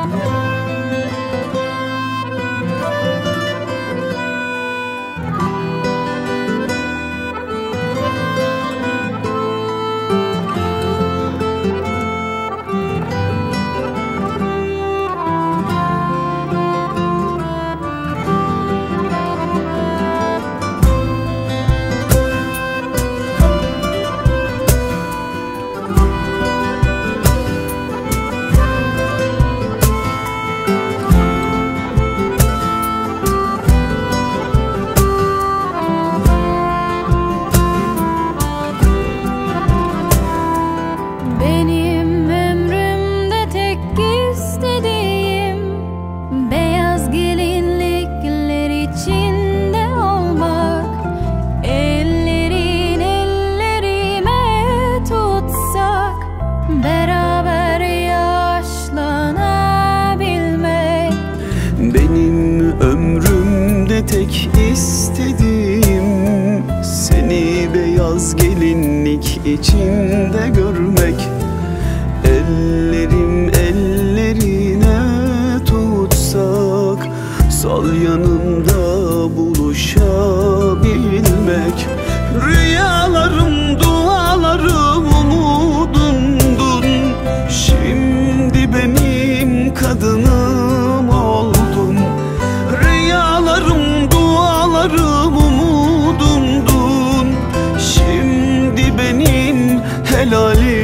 Benim içinde benim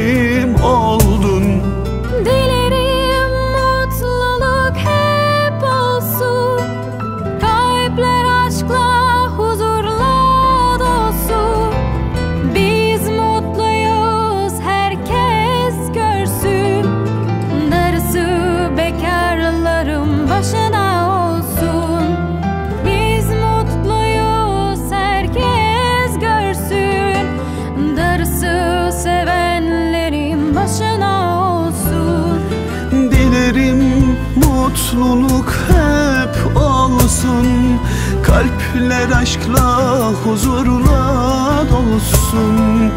mutluluk hep olsun. Kalpler aşkla huzurla dolsun.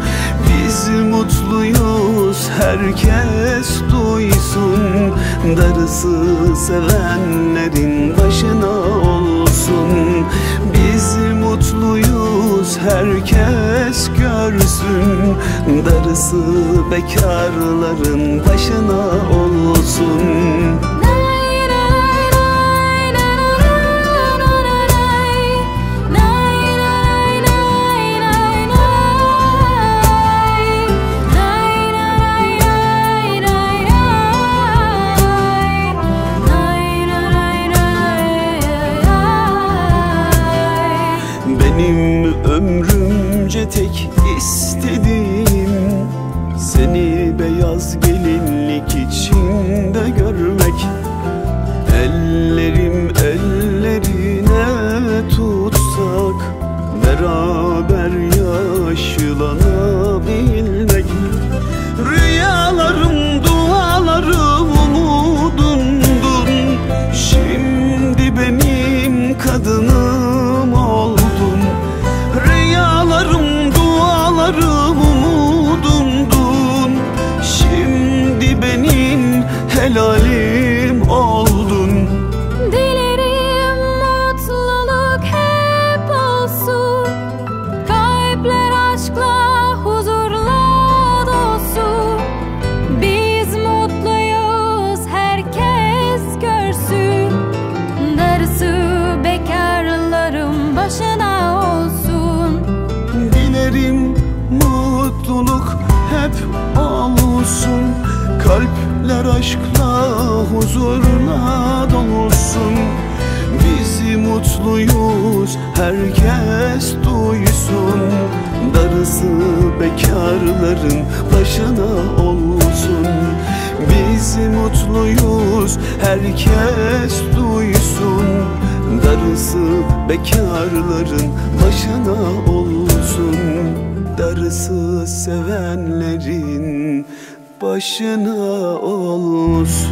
Biz mutluyuz herkes duysun. Darısı sevenlerin başına olsun. Biz mutluyuz herkes görsün. Darısı bekarların başına olsun Rüyalarım, dualarım, umudumdun Şimdi benim helalim Kalpler aşkla huzurla dolsun. Biz mutluyuz herkes duysun. Darısı bekarların başına olsun. Biz mutluyuz herkes duysun. Darısı bekarların başına olsun. Darısı sevenlerin başına olsun